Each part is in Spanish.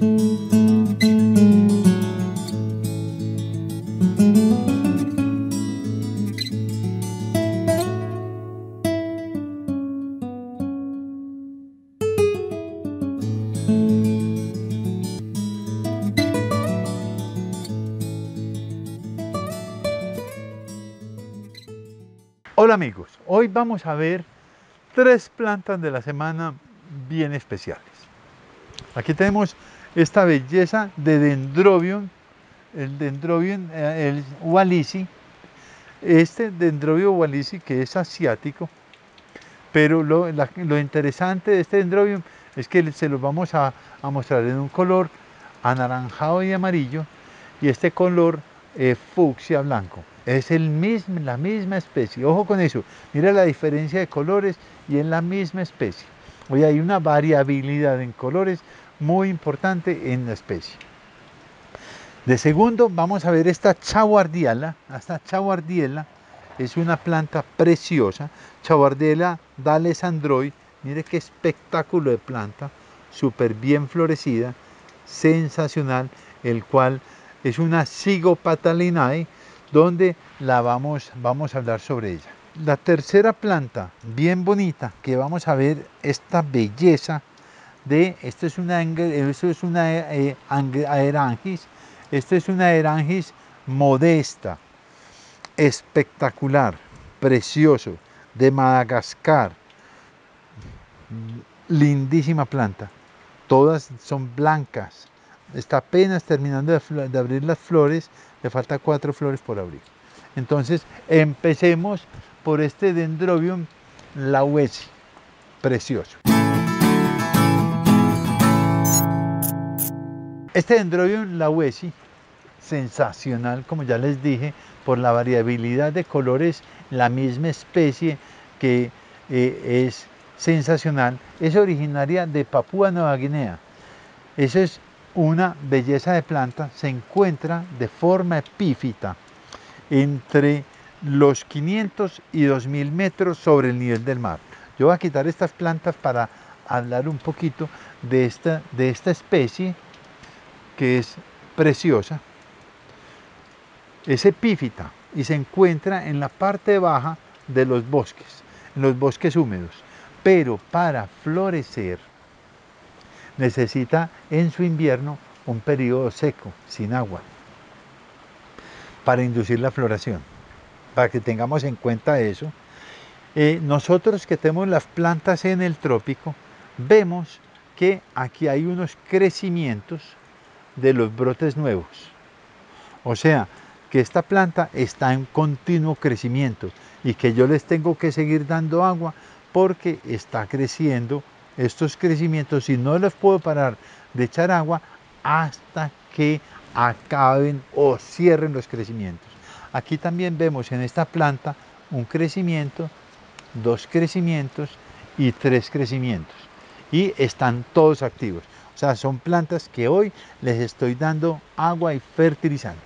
Hola amigos, hoy vamos a ver tres plantas de la semana bien especiales. Aquí tenemos esta belleza de Dendrobium, el Dendrobium, eh, el Walisi, este Dendrobium Walisi que es asiático, pero lo, lo, interesante de este Dendrobium es que se lo vamos a, mostrar en un color anaranjado y amarillo y este color eh, fucsia blanco. Es el mismo, la misma especie. Ojo con eso. Mira la diferencia de colores y en la misma especie. Hoy hay una variabilidad en colores muy importante en la especie. De segundo, vamos a ver esta chaguardiela. Esta chaguardiela es una planta preciosa. Chaguardiela Dales Android. Mire qué espectáculo de planta. Súper bien florecida. Sensacional. El cual es una Sigopatalinae donde la vamos, vamos a hablar sobre ella. La tercera planta, bien bonita, que vamos a ver esta belleza de, esto es una, esto es una eh, aerangis, esto es una aerangis modesta, espectacular, precioso, de Madagascar, lindísima planta, todas son blancas, está apenas terminando de, abrir las flores, le falta cuatro flores por abrir. Entonces empecemos por este Dendrobium lauesi, precioso. Este Dendrobium lauesi, sensacional, como ya les dije, por la variabilidad de colores, la misma especie que eh, es sensacional, es originaria de Papúa Nueva Guinea. Eso es una belleza de planta se encuentra de forma epífita entre los 500 y 2000 metros sobre el nivel del mar. Yo voy a quitar estas plantas para hablar un poquito de esta, de esta especie que es preciosa. Es epífita y se encuentra en la parte baja de los bosques, en los bosques húmedos. Pero para florecer necesita en su invierno un periodo seco, sin agua, para inducir la floración. Para que tengamos en cuenta eso, eh, nosotros que tenemos las plantas en el trópico, vemos que aquí hay unos crecimientos de los brotes nuevos. O sea, que esta planta está en continuo crecimiento y que yo les tengo que seguir dando agua porque está creciendo estos crecimientos, y no les puedo parar de echar agua hasta que acaben o cierren los crecimientos. Aquí también vemos en esta planta un crecimiento, dos crecimientos y tres crecimientos. Y están todos activos. O sea, son plantas que hoy les estoy dando agua y fertilizante.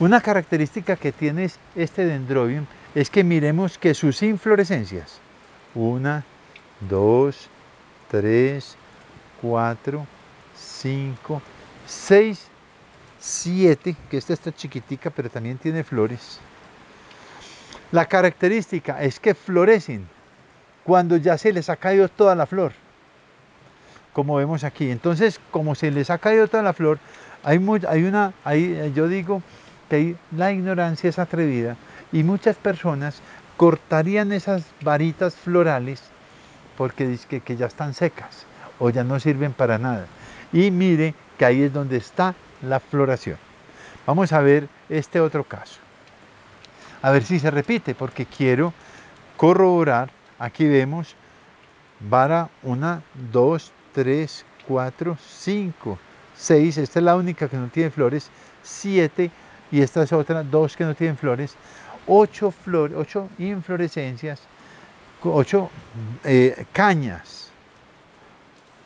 Una característica que tiene este dendrobium es que miremos que sus inflorescencias, una, 2, 3, 4, 5, 6, 7, que esta está chiquitica pero también tiene flores. La característica es que florecen cuando ya se les ha caído toda la flor, como vemos aquí. Entonces, como se les ha caído toda la flor, hay, hay una, hay, yo digo que la ignorancia es atrevida y muchas personas cortarían esas varitas florales porque dice que, ya están secas o ya no sirven para nada. Y mire que ahí es donde está la floración. Vamos a ver este otro caso. A ver si se repite, porque quiero corroborar. Aquí vemos vara 1, 2, 3, 4, 5, 6. Esta es la única que no tiene flores. 7 y esta es otra, dos que no tienen flores. 8 flores, 8 inflorescencias ocho eh, cañas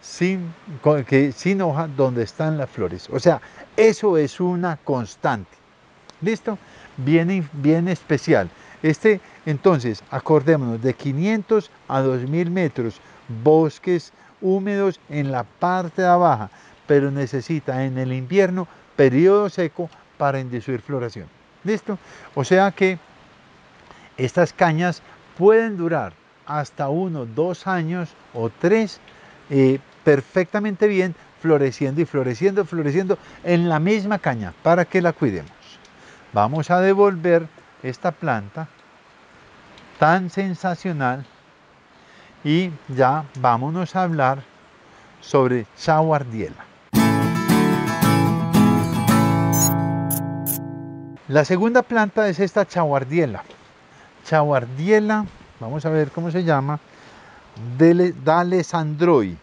sin, que, sin hoja donde están las flores. O sea, eso es una constante. ¿Listo? Bien, bien especial. Este, entonces, acordémonos, de 500 a 2000 metros, bosques húmedos en la parte de abajo, pero necesita en el invierno periodo seco para inducir floración. ¿Listo? O sea que estas cañas pueden durar hasta uno, dos años o tres eh, perfectamente bien floreciendo y floreciendo, floreciendo en la misma caña para que la cuidemos. Vamos a devolver esta planta tan sensacional y ya vámonos a hablar sobre chaguardiela. La segunda planta es esta chaguardiela. Chaguardiela, vamos a ver cómo se llama, Dalesandroi,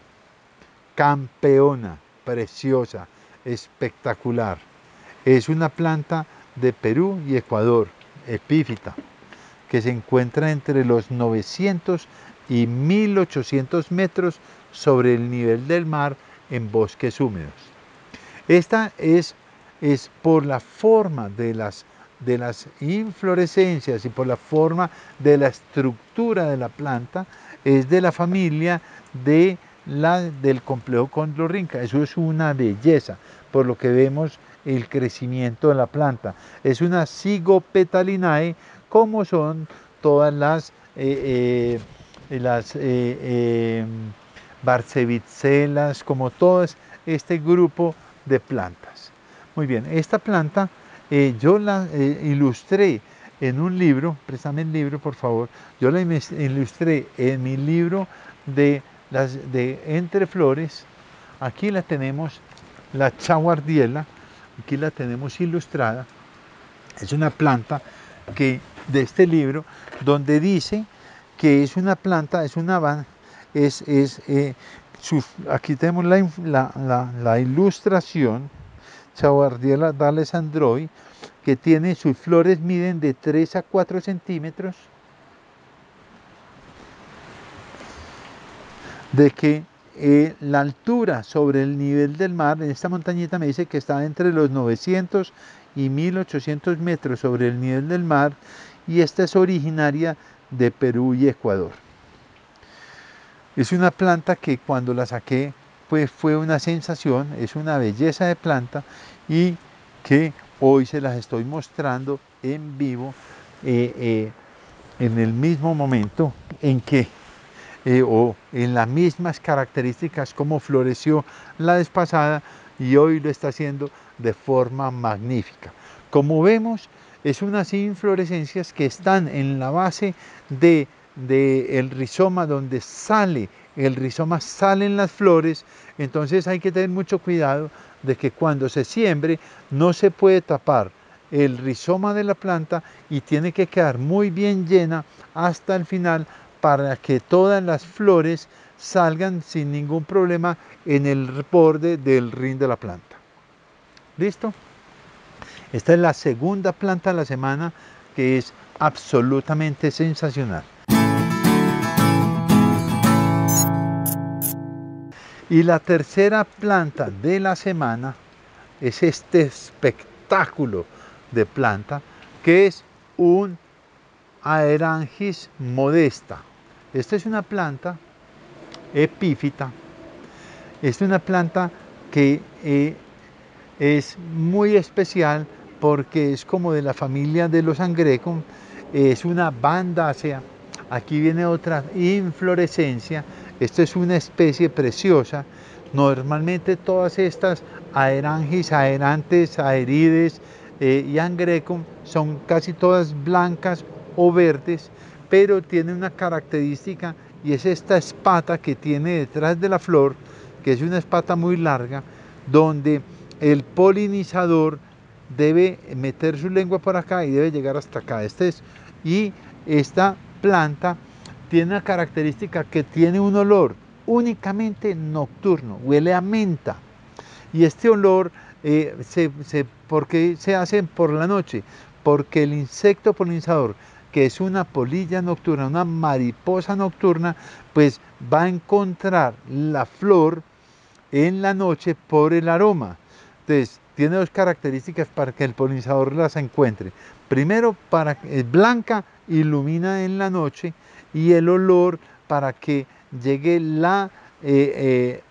campeona, preciosa, espectacular. Es una planta de Perú y Ecuador, epífita, que se encuentra entre los 900 y 1800 metros sobre el nivel del mar en bosques húmedos. Esta es, es por la forma de las, de las inflorescencias y por la forma de la estructura de la planta, es de la familia de la, del complejo condorrinca. Eso es una belleza, por lo que vemos el crecimiento de la planta. Es una cigopetalinae, como son todas las, eh, eh, las eh, barcevitzelas, como todo este grupo de plantas. Muy bien, esta planta yo la ilustré en un libro, préstame el libro por favor, yo la ilustré en mi libro de las de entre flores, aquí la tenemos, la chaguardiela, aquí la tenemos ilustrada, es una planta que de este libro, donde dice que es una planta, es una es, es eh, aquí tenemos la, la, la, ilustración, Chaguardiela d'Alessandroi, que tiene sus flores miden de 3 a 4 centímetros, de que eh, la altura sobre el nivel del mar en esta montañita me dice que está entre los 900 y 1800 metros sobre el nivel del mar y esta es originaria de Perú y Ecuador. Es una planta que cuando la saqué pues fue una sensación, es una belleza de planta y que hoy se las estoy mostrando en vivo eh, eh, en el mismo momento en que eh, o en las mismas características como floreció la vez pasada y hoy lo está haciendo de forma magnífica. Como vemos, es unas inflorescencias que están en la base del de, el rizoma donde sale el rizoma salen las flores, entonces hay que tener mucho cuidado de que cuando se siembre no se puede tapar el rizoma de la planta y tiene que quedar muy bien llena hasta el final para que todas las flores salgan sin ningún problema en el borde del rin de la planta. ¿Listo? Esta es la segunda planta de la semana que es absolutamente sensacional. Y la tercera planta de la semana es este espectáculo de planta que es un Aerangis modesta. Esta es una planta epífita. es una planta que eh, es muy especial porque es como de la familia de los angrecum. Es una bandácea. Aquí viene otra inflorescencia. Esta es una especie preciosa. Normalmente todas estas aerangis, aerantes, aerides eh, y angrecum son casi todas blancas o verdes, pero tiene una característica y es esta espata que tiene detrás de la flor, que es una espata muy larga, donde el polinizador debe meter su lengua por acá y debe llegar hasta acá. Este es, y esta planta tiene una característica que tiene un olor únicamente nocturno, huele a menta. Y este olor, eh, se, ¿por qué se hace por la noche? Porque el insecto polinizador que es una polilla nocturna, una mariposa nocturna, pues va a encontrar la flor en la noche por el aroma. Entonces, tiene dos características para que el polinizador las encuentre. Primero, para es blanca, ilumina en la noche y el olor para que llegue la,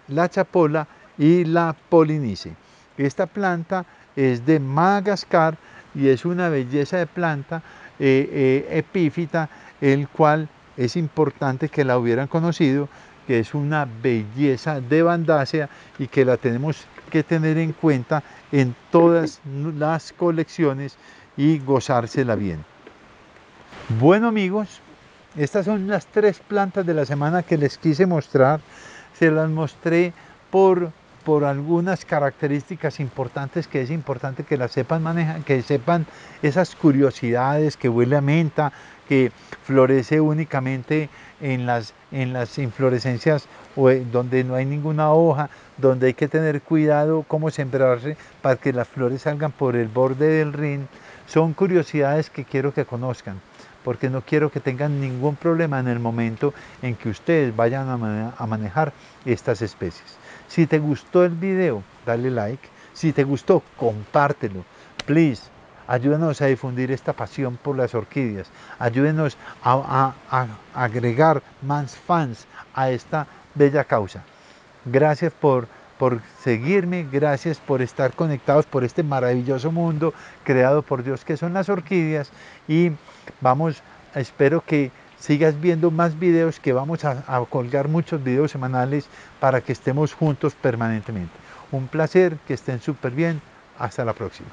la chapola y la polinice. Esta planta es de Madagascar y es una belleza de planta epífita, el cual es importante que la hubieran conocido, que es una belleza de bandácea y que la tenemos que tener en cuenta en todas las colecciones y gozársela bien. Bueno amigos, estas son las tres plantas de la semana que les quise mostrar. Se las mostré por, por algunas características importantes que es importante que las sepan manejar, que sepan esas curiosidades, que huele a menta, que florece únicamente en las, en las inflorescencias donde no hay ninguna hoja, donde hay que tener cuidado cómo sembrarse para que las flores salgan por el borde del rin. Son curiosidades que quiero que conozcan, porque no quiero que tengan ningún problema en el momento en que ustedes vayan a manejar estas especies. Si te gustó el video, dale like. Si te gustó, compártelo. Please, Ayúdenos a difundir esta pasión por las orquídeas. Ayúdenos a, agregar más fans a esta bella causa. Gracias por, por seguirme, gracias por estar conectados por este maravilloso mundo creado por Dios que son las orquídeas y vamos, espero que sigas viendo más videos que vamos a, colgar muchos videos semanales para que estemos juntos permanentemente. Un placer, que estén súper bien, hasta la próxima.